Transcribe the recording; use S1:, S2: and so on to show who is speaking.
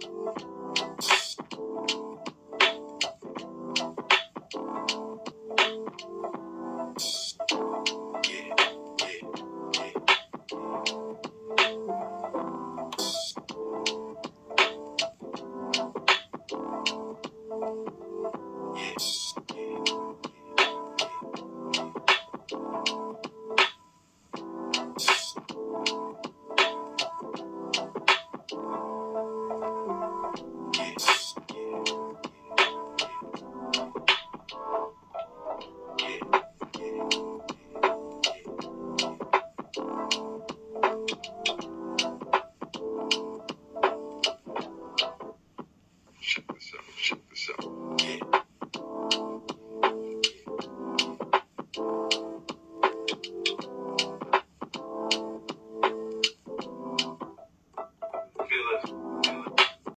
S1: Yeah.